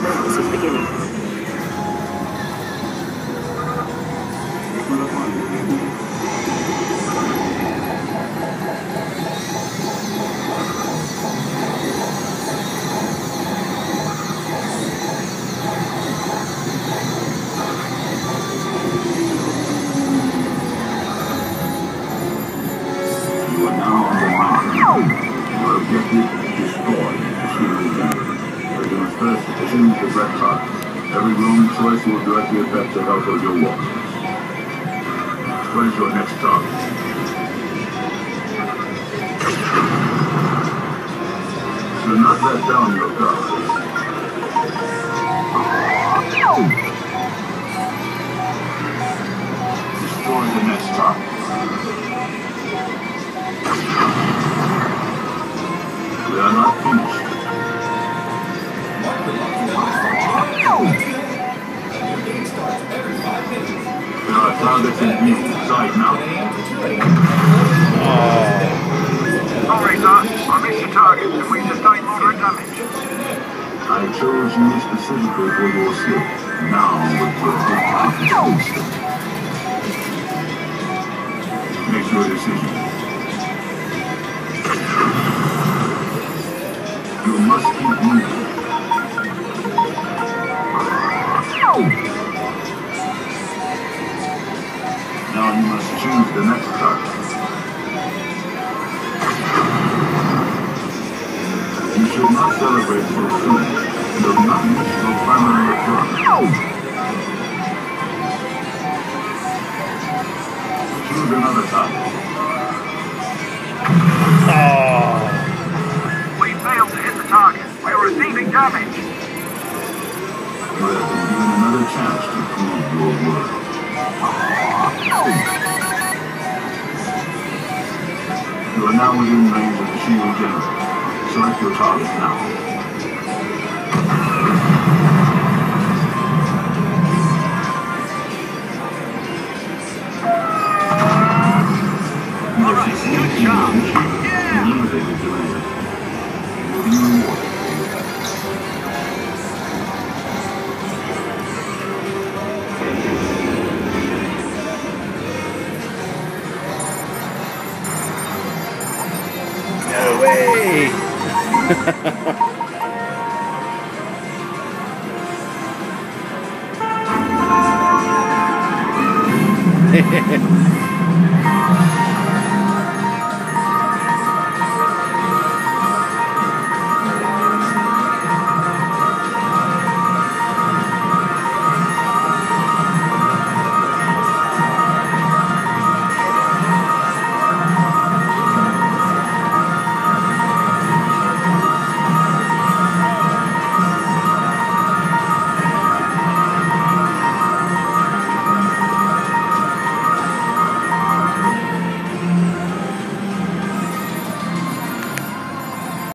This is is beginning. Every wrong choice will directly affect the health of your walker. What is your next target? Do not let down your guard. I chose you specifically for your skill. Now with your big Make your decision. You must keep moving. Now you must choose the next target. Should not celebrate so soon. You have not reached your primary objective. Choose another target. Oh. We failed to hit the target. We're receiving damage. You have been given another chance to prove your worth. You are now within range of the shield generator. Select your target now. All right,